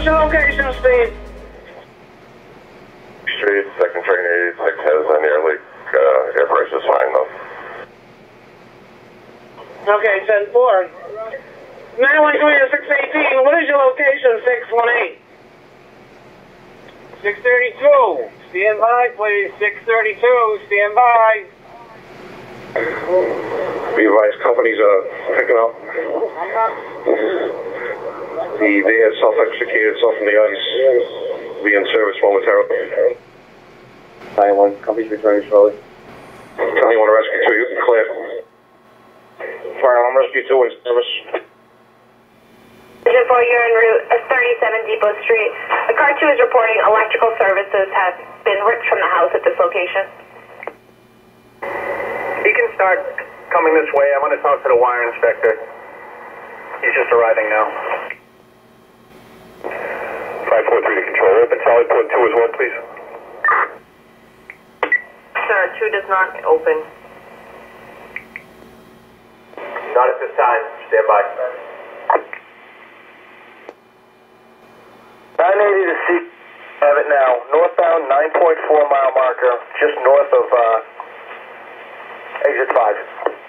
what's your location, Steve? Street, second train 86 has a near leak. Uh, air pressure's fine though. Okay, 10 4. 913 to 618, what is your location, 618? 632. Stand by, please. 632. Stand by. Be advised, companies are picking up. The they had self-extricated itself from the ice. Be in service momentarily. 911, company's returning shortly. Tell you want to rescue two, you can clear. Fire alarm rescue two in service. Division 4, you're en route uh, 37 Depot Street. The car 2 is reporting electrical services have been ripped from the house at this location. He can start coming this way. I'm going to talk to the wire inspector. He's just arriving now. 543 to control. Open solid port 2 as well, please. Sir, 2 does not open. Not at this time. Stand by. 980 to C. Have it now. Northbound 9.4 mile marker, just north of uh, exit 5.